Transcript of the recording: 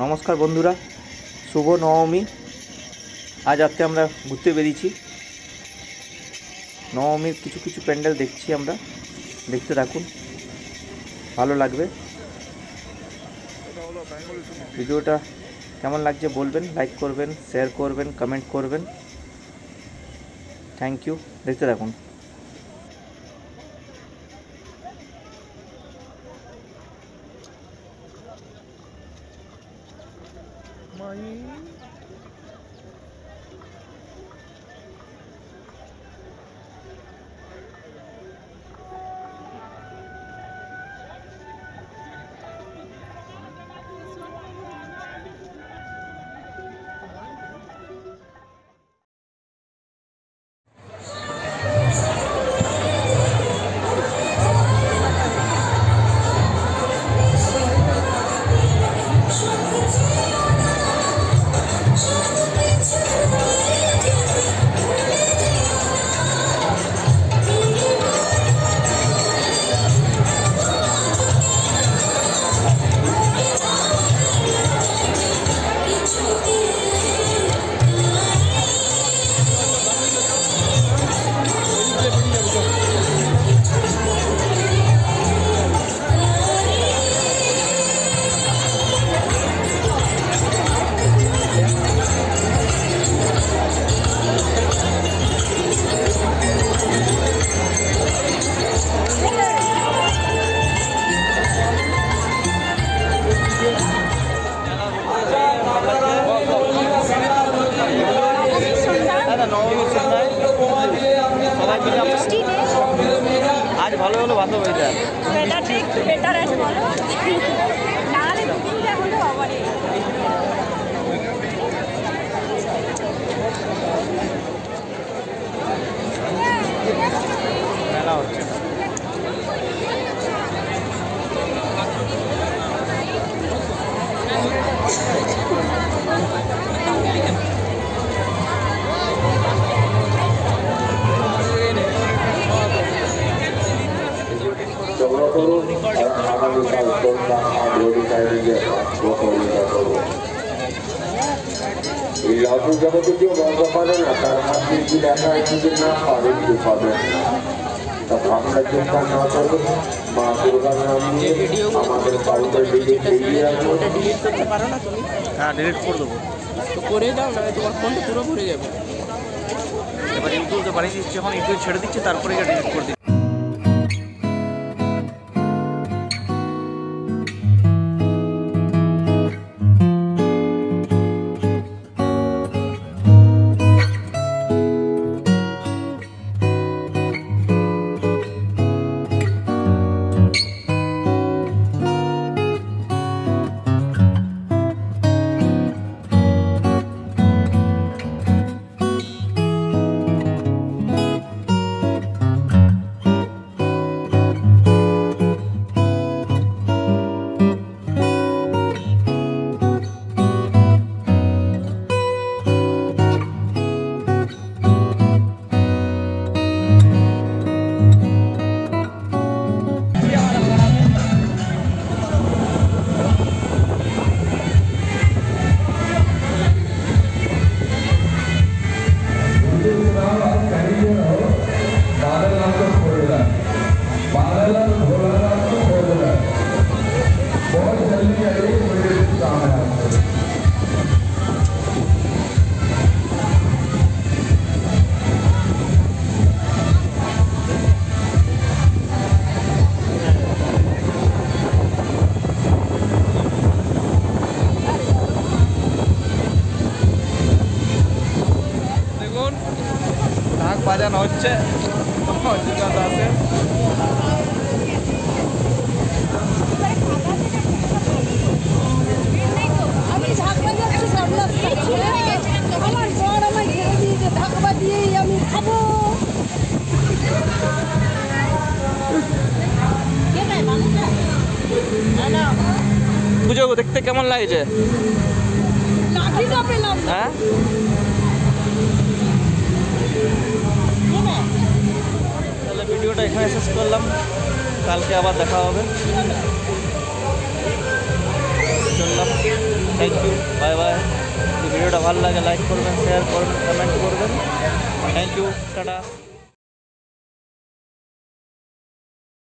নমস্কার বন্ধুরা, শুভ নবমী। আজ রাত্রে আমরা ঘুরতে বেরিয়েছি। নবমীর কিছু কিছু প্যান্ডেল দেখছি আমরা। দেখতে থাকুন, ভালো লাগবে। ভিডিওটা কেমন লাগছে বলবেন লাইক করবেন শেয়ার করবেন কমেন্ট করবেন। থ্যাংক ইউ দেখতে থাকুন। আজ ভালো হলো ভালো হয়ে যায় ওয়েদারটা একটু বেটার আছে নাহলে হলো আবারই মেলা হচ্ছে। এই জগতে কেউ বলতে পারে না তার হাতে কি দেখা না পারেন কি পাবেন না। তা ভাবনা চিন্তা না মা দুর্গার নাম নিয়ে আমাদের বাড়িতে দিকে এগিয়ে আসুন ডিলিট করতে পারো না তুমি? হ্যাঁ ডিলিট করে দেবো। তো করে দাও না তোমার ফোনটা পুরো ভরে যাবে। এবার ইউটিউবে বানিয়ে দিচ্ছি এখন ইউটিউব ছেড়ে দিচ্ছে তারপরে ডিলিট করে দিচ্ছি। ঢাকবা দিয়েই আমি খাব পুজো দেখতে কেমন লাগছে? হ্যাঁ? ভিডিওটা এখানে শেষ করলাম কালকে আবার দেখা হবে চললাম থ্যাংক ইউ বাই বাই ভিডিওটা ভালো লাগে লাইক করবেন শেয়ার করবেন কমেন্ট করবেন থ্যাংক ইউ টাটা